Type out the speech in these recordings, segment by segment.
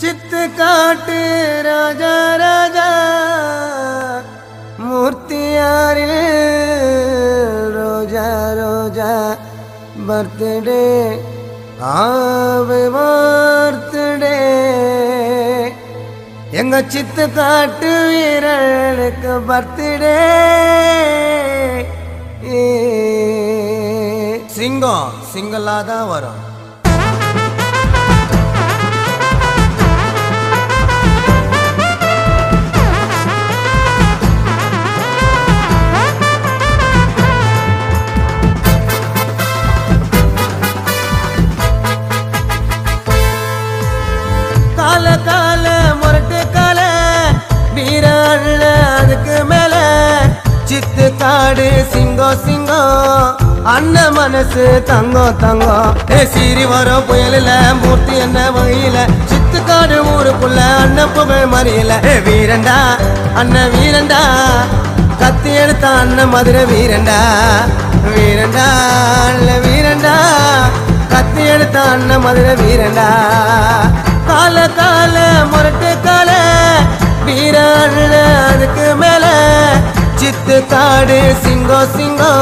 சித்து காட்டு ராஜா ராஜா. மூர்த்தியாரில் ரோஜா ரோஜா. பர்த்டே ஆவு பர்த்டே. எங்க சித்து காட்டு வீரனுக்கு பர்த்டே. சிங்கம் சிங்கலா தான் வரும். கால கால முரட்டு கால வீராண்ல அதுக்கு மேல. சித்து காடு சிங்கம் சிங்கம் அண்ணன் மனசு தங்கம் தங்கம். ஏ சீரி வரும் புயலில் மூர்த்தி என்ன வகையில? சித்துக்காடு ஊருக்குள்ள அண்ணன் புகழ் மறியல. ஏ வீரண்டா அண்ணன் வீரண்டா கத்தி எடுத்த அண்ணன் மதுரை வீரண்டா வீரண்டா அண்ணன் வீரண்டா கத்தி எடுத்த அண்ணன் மதுரை வீரண்டா கால கால முரட்டு கால. வீராண்ல அதுக்கு மேல. சித்து காடு சிங்கோ சிங்கோ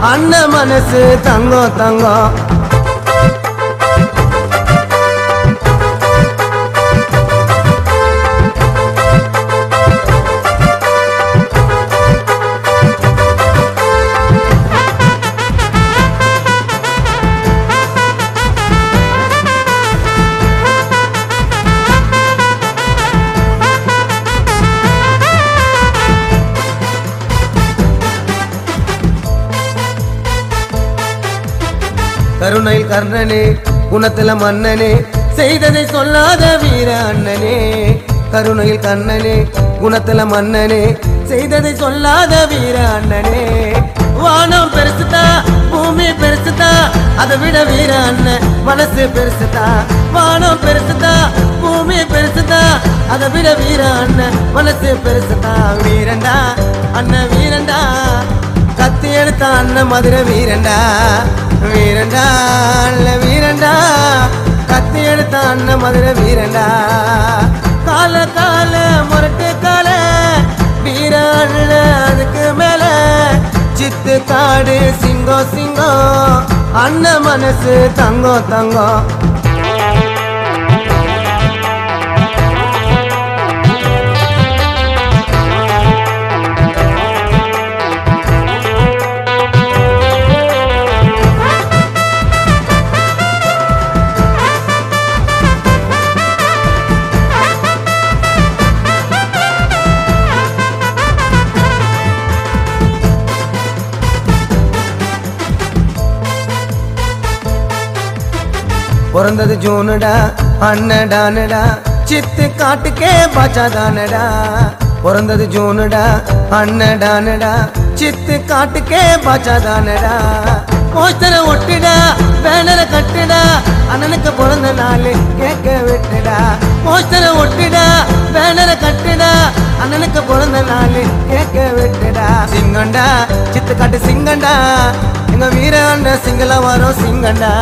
அண்ணன் மனசு தங்கம் தங்கம். கருணை கர்ணனே குணத்துல மன்னனே செய்ததை சொல்லாத வீர அண்ணனே. கருணையில் கண்ணனே குணத்துல மன்னனே செய்ததை சொல்லாத வீர அண்ணனே. வானம் பெருசுதா பூமி பெருசுதா அதை விட வீர அண்ணன் மனசு பெருசுதா. வானம் பெருசுதா பூமி பெருசுதா அதை விட வீர அண்ணன் மனசு பெருசுதா. வீரண்டா அண்ணன் வீரண்டா கத்தி எடுத்த அண்ணன் மதுரை வீரண்டா வீர வீரண்டா அல்ல வீரண்டா. கத்தி எடுத்த அண்ணன் மதுரை வீரண்டா. கால கால முரட்டு கால. வீராண்ல அதுக்கு மேல. சித்து காடு சிங்கோ சிங்கோ அண்ணன் மனசு தங்கோ தங்கோ பிறந்தது ஜூனுடா அண்ணடானடா. சித்து காட்டுக்கே பாச்சாதானடா பிறந்தது ஜூனுடா அண்ணடானடா. சித்து காட்டுக்கே பாச்சாதானடா போஸ்டரை ஒட்டுடா பேனரை கட்டுடா. அண்ணனுக்கு பிறந்த நாள் கேட்க விட்டுடா. போஸ்டரை ஒட்டுடா பேனரை கட்டுடா. அண்ணனுக்கு பிறந்த நாள் கேட்க விட்டுடா. சிங்கண்டா சித்து காட்டு சிங்கண்டா. எங்க வீரண்ட சிங்கள வரும் சிங்கண்டா.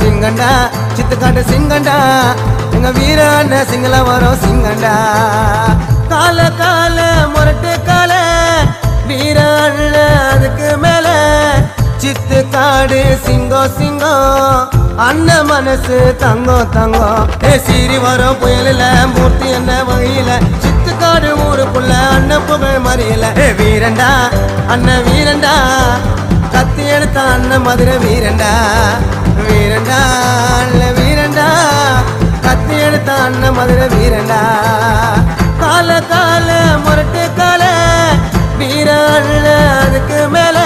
சிங்கண்டா சித்துக்காட்டு சிங்கண்டா எங்க வீரான சிங்கள வரும் சிங்கண்டா. கால கால முரட்டு கால வீரான அதுக்கு மேல. சித்து காடு சிங்கோ சிங்கோ அண்ணன் மனசு தங்கம் தங்கம் ஏ சீரி வரும் புயலில் மூர்த்தி என்ன வகையில? சித்து காடு ஊருக்குள்ள அண்ணன் புகழ் மறியல. ஏ வீரண்டா அண்ணன் வீரண்டா கத்தி எடுத்த அண்ணன் மதுரை வீரண்டா. வீரண்டா அல்ல வீரண்டா. கத்தி எடுத்த அண்ணன் மதுரை வீரண்டா. கால கால முரட்டு கால. வீராண்ல அதுக்கு மேல.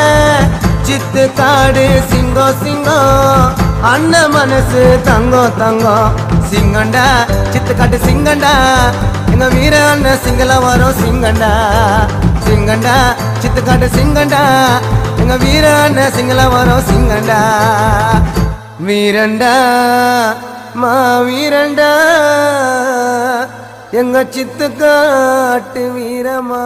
சித்து காடு சிங்கம் சிங்கம். அண்ணன் மனசு தங்கம் தங்கம். சிங்கண்டா சித்து காட்டு சிங்கண்டா. எங்க வீர அண்ணன் சிங்கள வரும் சிங்கண்டா. சிங்கண்டா சித்து காட்டு சிங்கண்டா. எங்க வீர அண்ணன் சிங்கள வரும் சிங்கண்டா. வீரண்டா மா வீரண்டா எங்க சித்து காட்டு வீரமா.